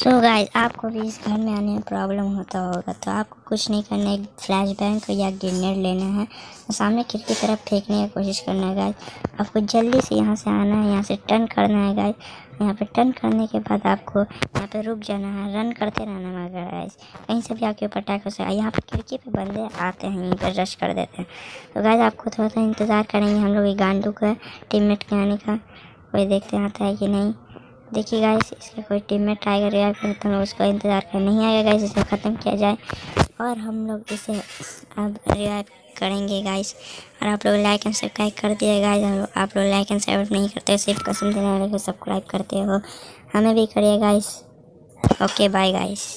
सो so guys आपको भी इस घर में आने में प्रॉब्लम होता होगा तो आपको कुछ नहीं करना है फ्लैश बैंक या ग्रेनेड लेना है। और सामने खिड़की तरफ़ फेंकने की कोशिश करना है गाइस आपको जल्दी से यहाँ से आना है, यहाँ से टर्न करना है गाइस यहाँ पे टर्न करने के बाद आपको यहाँ पे रुक जाना है रन करते रहना है गाइस कहीं से भी आपके ऊपर अटैक हो सकता है यहाँ पे खिड़की पे बंदे आते हैं, यहीं पर रश कर देते हैं। तो गाइस आपको थोड़ा सा इंतज़ार करेंगे हम लोग गांडू का टीममेट के आने का। कोई देखते आता है कि नहीं? देखिए गाइस इसका कोई टीम में ट्राई रिवाइव फिर हम लोग उसका इंतज़ार कर नहीं आएगा गाइस इसे ख़त्म किया जाए। और हम लोग इसे अब रिवाइव करेंगे गाइस और आप लोग लाइक एंड सब्सक्राइब कर दिए गाइस आप लोग लाइक एंड सब्सक्राइब नहीं करते सिर्फ़ कसम देने वाले को सब्सक्राइब करते हो। हमें भी करिए गाइस ओके बाय गाइस